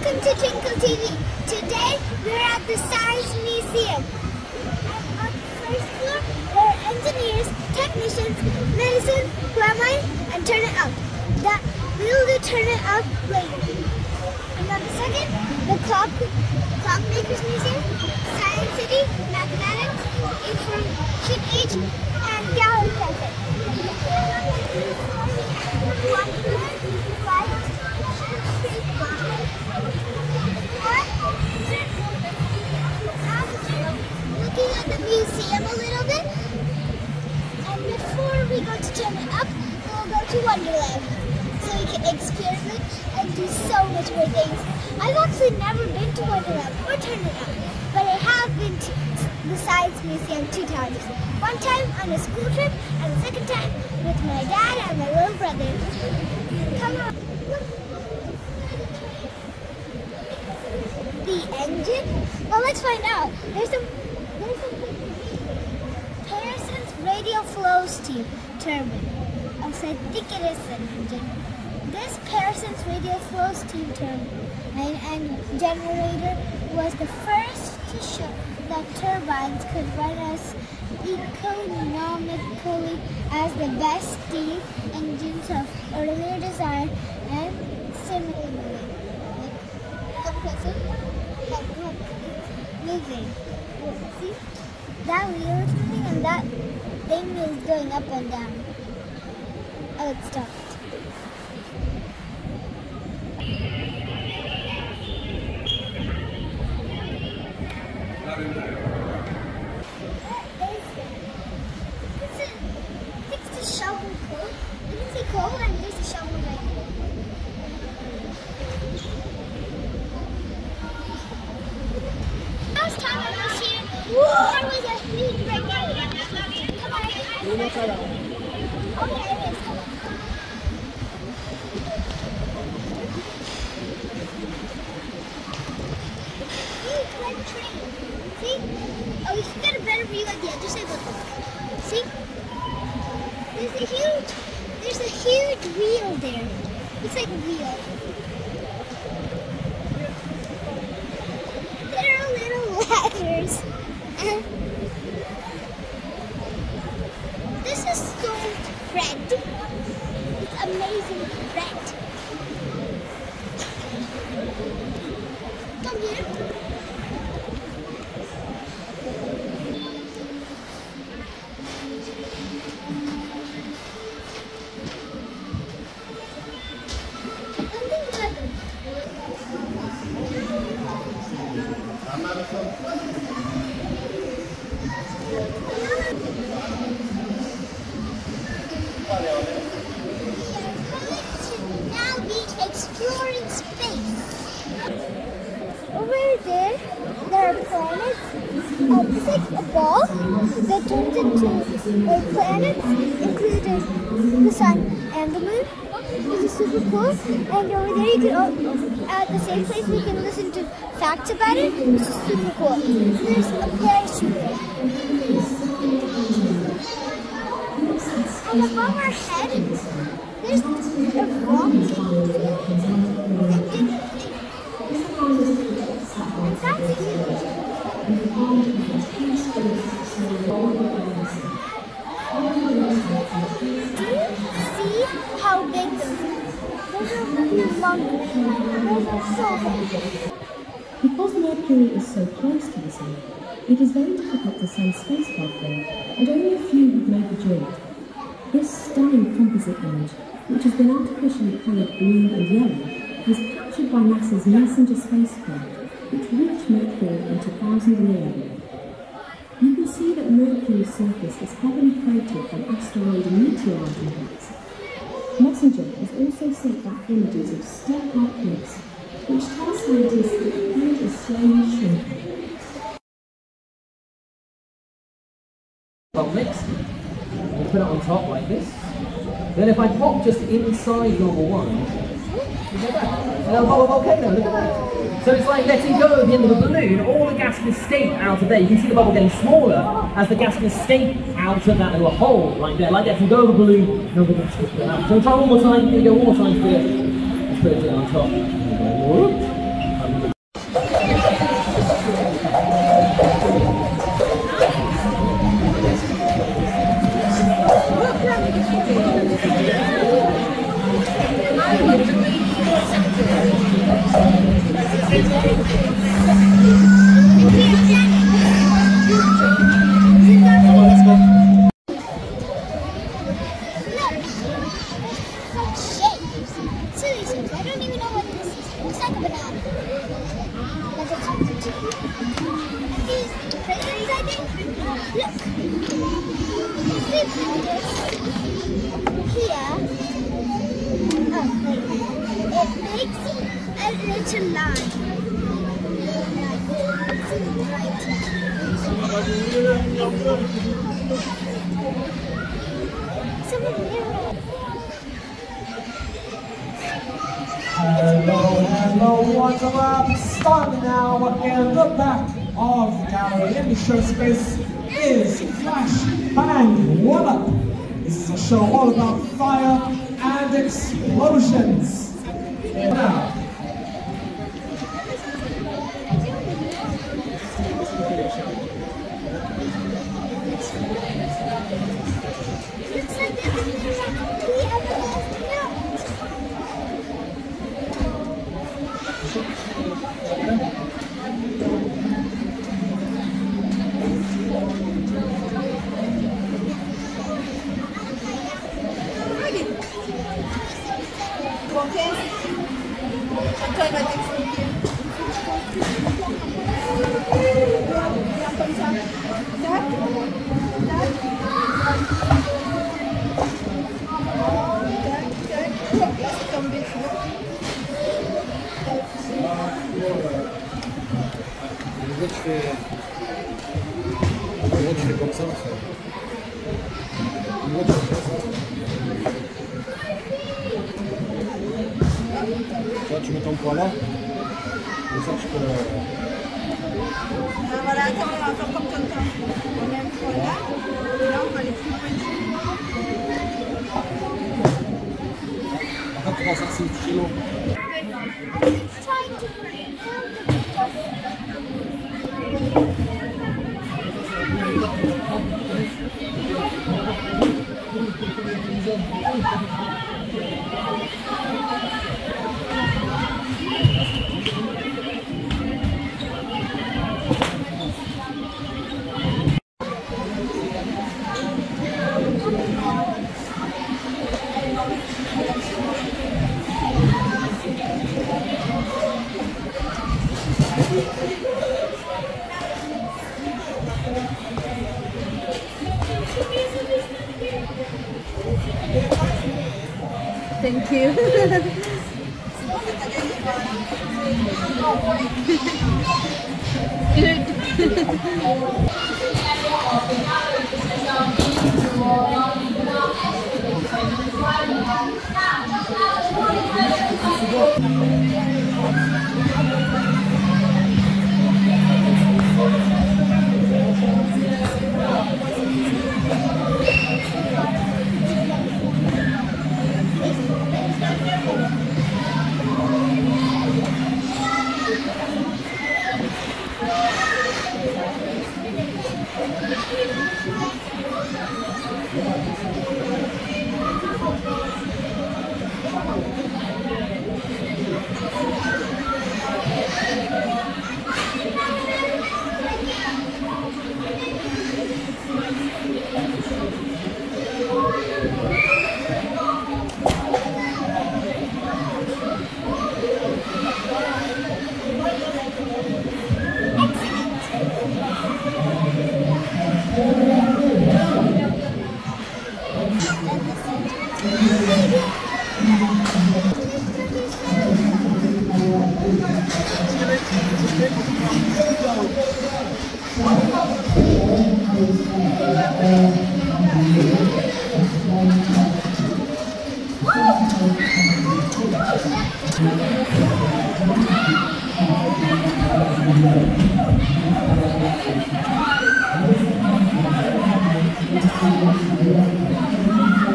Welcome to Twinkle TV. Today we're at the Science Museum. On the first floor there are engineers, technicians, medicine, plumbing, and turn it up. That we'll turn it up later. And on the second, the clock clockmakers museum, science city, mathematics, information age, and gallery museum a little bit, and before we go to turn it up, we'll go to Wonderlab so we can experiment and do so much more things. I've actually never been to Wonderlab or turn it up, but I have been to the Science Museum two times. One time on a school trip, and the second time with my dad and my little brother. Come on. The engine? Well, let's find out. There's a there's a Harrison's radial steam turbine. Oh, think it is an engine. This Parsons radial flow steam turbine and generator was the first to show that turbines could run as economically as the best steam engines of earlier design and similarly. Moving. See? That wheel is moving and that thing is going up and down. Oh, it stopped. It's a shovel coal. You can see coal and there's a shovel right here. Last time I was here, there was a huge red Come on. Okay, it is. Huge red train. See? Oh, you can get a better view at the other side. See? There's a huge, there's a huge wheel there. It's like a wheel. Uh, planets, including the sun and the moon, which is super cool. And over there, you can at the same place we can listen to facts about it, which is super cool. There's a parachute. And above our head, there's a rock. Because Mercury is so close to the Sun, it is very difficult to send spacecraft there, and only a few have made the journey. This stunning composite image, which has been artificially coloured blue and yellow, was captured by NASA's Messenger spacecraft, which reached Mercury in 2011. You can see that Mercury's surface is heavily coated by asteroid and meteorite impacts. Messenger has also sent back images of step-like cliffs, which tell scientists that the planet is slowly shrinking. Well, next, we'll put it on top like this. Then if I pop just inside number one, go back. And volcano, look at that. So it's like letting go at the end of a balloon, all the gas can escape out of there. You can see the bubble getting smaller as the gas can escape out of that little hole right there. Like letting go of a balloon, and the gas can out. So try one more time, here we go one more time to do. Let's put it on top. Hello, hello, what's up? Starting now in the back of the gallery in the show space is Flash Bang One Up. This is a show all about fire and explosions. Now, Ça, tu mets ton poids là. Et ça, tu peux. Ah, voilà, attends, on va faire comme tonton. On met un point là. Et là, on va les plus. En fait, 306 kilos. It's trying to Good.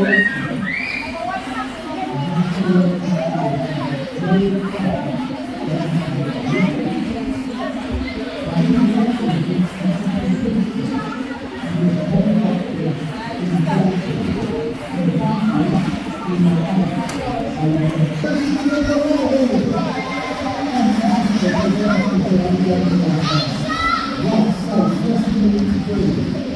Yes, yes, yes, yes, yes, yes,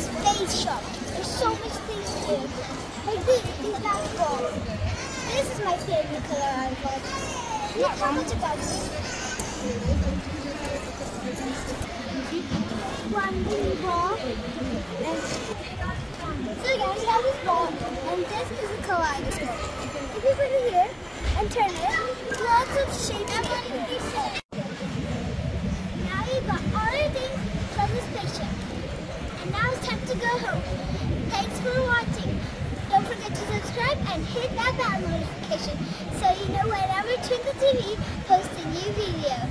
Space shop. There's so much things here. Like this. This is my favorite color I've got. Look how much this. One ball. So have this ball, and this is the I got. If you put it here and turn it, lots of shapes appear. Now you've got all the things from the spaceship. And now it's time to go home. Thanks for watching. Don't forget to subscribe and hit that bell notification so you know whenever Twinkle TV posts a new video.